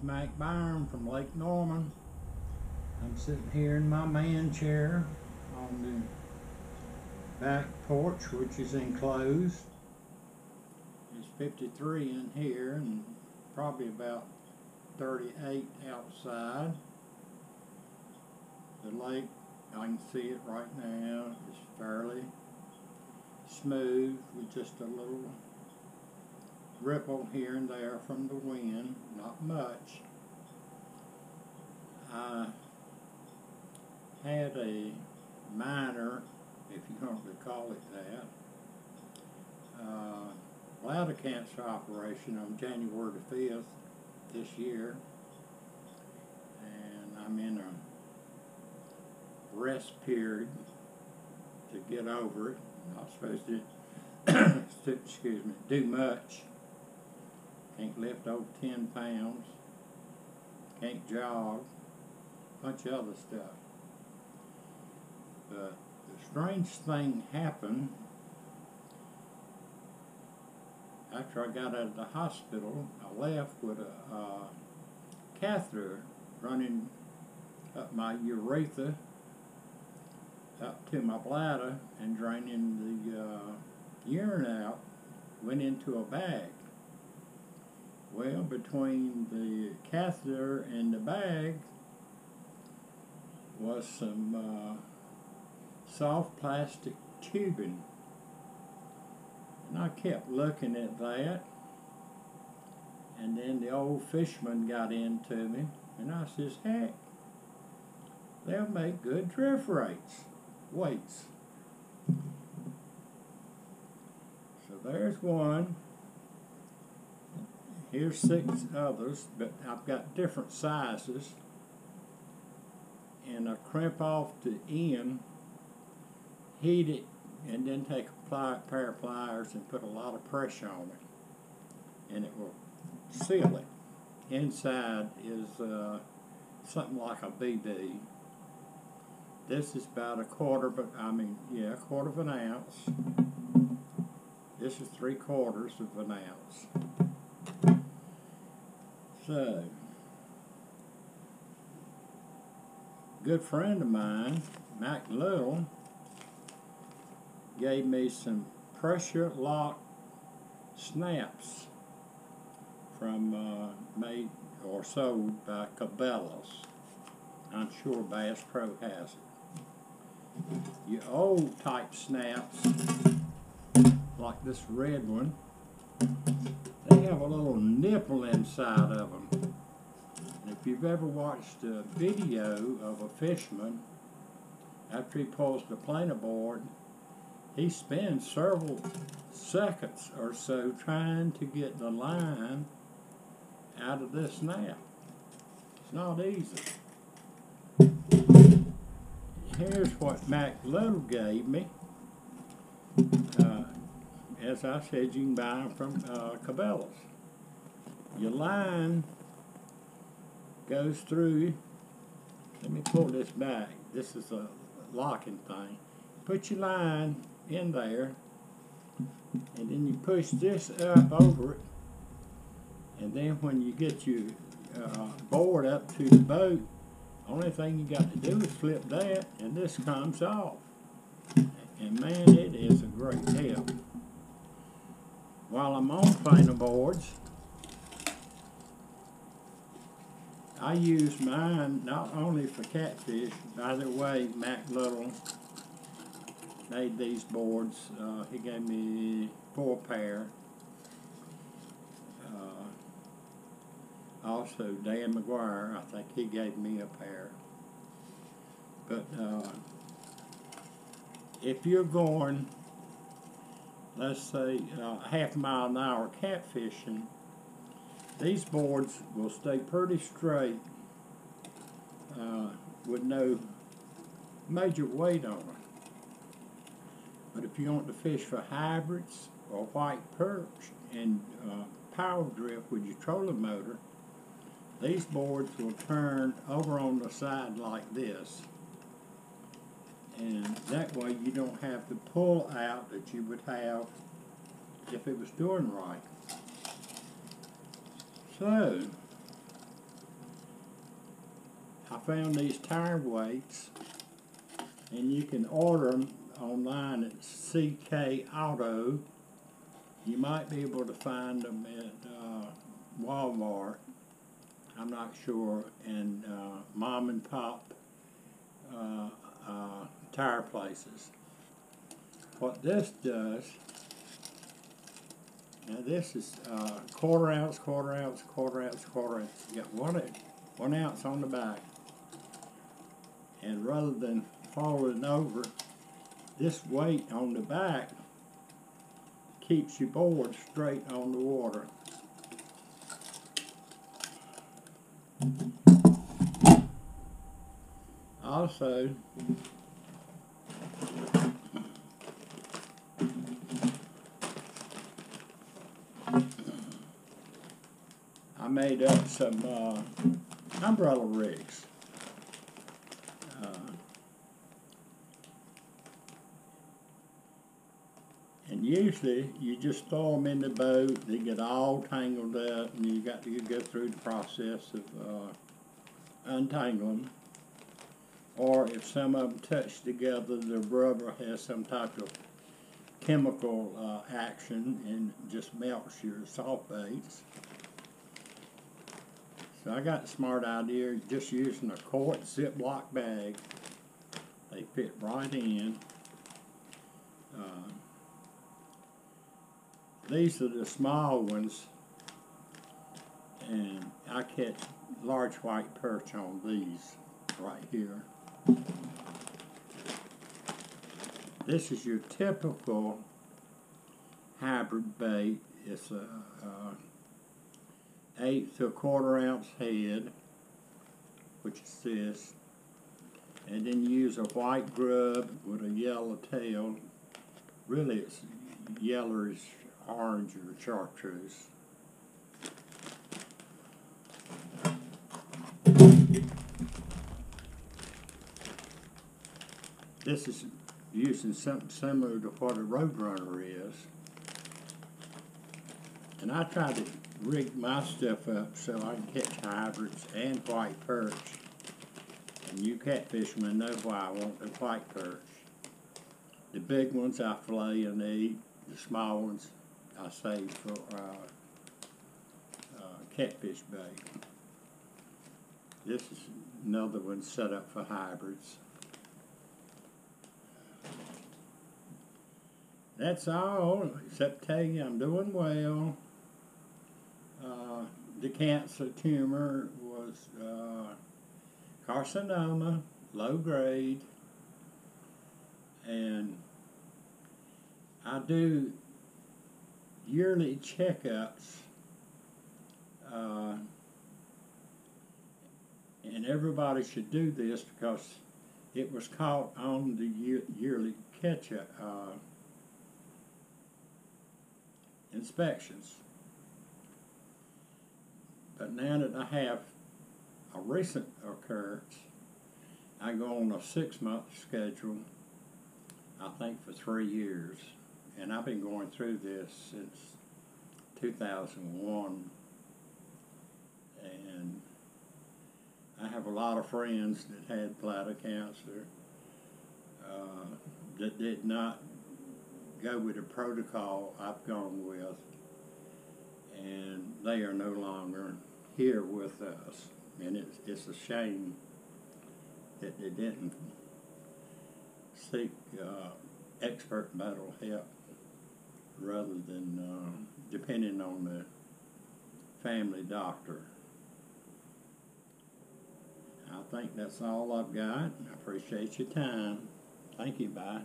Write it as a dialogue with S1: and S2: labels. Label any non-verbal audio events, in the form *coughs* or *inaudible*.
S1: Mac Byrum from Lake Norman. I'm sitting here in my man chair on the back porch, which is enclosed. It's 53 in here and probably about 38 outside. The lake, I can see it right now, is fairly smooth with just a little ripple here and there from the wind, not much. I had a minor, if you want to call it that, uh, bladder cancer operation on January the 5th this year. And I'm in a rest period to get over it. I'm Not supposed to, *coughs* excuse me, do much. Can't lift over 10 pounds. Can't jog. Bunch of other stuff. But the strange thing happened after I got out of the hospital. I left with a uh, catheter running up my urethra up to my bladder and draining the uh, urine out went into a bag. Well, between the catheter and the bag was some uh, soft plastic tubing. And I kept looking at that. And then the old fisherman got into me. And I says, heck, they'll make good drift rates, weights. So there's one. Here's six others, but I've got different sizes. And I crimp off the end, heat it, and then take a pli pair of pliers and put a lot of pressure on it. And it will seal it. Inside is uh, something like a BB. This is about a quarter, but I mean, yeah, a quarter of an ounce. This is three quarters of an ounce. So, good friend of mine, Mac Little, gave me some pressure lock snaps from uh, made or sold by Cabela's. I'm sure Bass Pro has it. Your old type snaps, like this red one, have a little nipple inside of them. And if you've ever watched a video of a fisherman, after he pulls the planer board, he spends several seconds or so trying to get the line out of this snap. It's not easy. Here's what Mac Little gave me. Uh, as I said, you can buy them from uh, Cabela's. Your line goes through. Let me pull this back. This is a locking thing. Put your line in there, and then you push this up over it, and then when you get your uh, board up to the boat, the only thing you got to do is flip that, and this comes off. And man, it is a great help. While I'm on planer boards, I use mine not only for catfish. By the way, Mac Little made these boards. Uh, he gave me four pair. Uh, also, Dan McGuire, I think he gave me a pair. But uh, if you're going, let's say, half mile an hour catfishing, these boards will stay pretty straight uh, with no major weight on them. But if you want to fish for hybrids or white perch and uh, power drift with your trolling motor, these boards will turn over on the side like this. And that way you don't have to pull out that you would have if it was doing right. So, I found these tire weights, and you can order them online at CK Auto. You might be able to find them at uh, Walmart. I'm not sure, and uh, mom and pop uh, uh, tire places. What this does, now this is uh, quarter ounce, quarter ounce, quarter ounce, quarter ounce. You got one, one ounce on the back. And rather than falling over, this weight on the back keeps your board straight on the water. Also, I made up some uh, umbrella rigs. Uh, and usually you just throw them in the boat, they get all tangled up, and you got to go through the process of uh, untangling. Or if some of them touch together, the rubber has some type of chemical uh, action and just melts your sulfates. I got the smart idea just using a quart Ziploc bag. They fit right in. Uh, these are the small ones, and I catch large white perch on these right here. This is your typical hybrid bait. It's a, a eighth to a quarter ounce head, which is this, and then use a white grub with a yellow tail. Really, it's yellowish orange or chartreuse. This is using something similar to what a Roadrunner is. And I try to rig my stuff up so I can catch hybrids and white perch. And you catfishermen know why I want the white perch. The big ones I fillet and eat. The small ones I save for uh, uh, catfish bait. This is another one set up for hybrids. That's all, except tell you I'm doing well. Uh, the cancer tumor was uh, carcinoma, low grade, and I do yearly checkups, uh, and everybody should do this because it was caught on the year, yearly catch-up uh, inspections. But now that I have a recent occurrence, I go on a six-month schedule, I think for three years. And I've been going through this since 2001. And I have a lot of friends that had bladder cancer uh, that did not go with the protocol I've gone with, and they are no longer here with us. And it's, it's a shame that they didn't seek uh, expert mental help rather than uh, depending on the family doctor. I think that's all I've got. I appreciate your time. Thank you. Bye.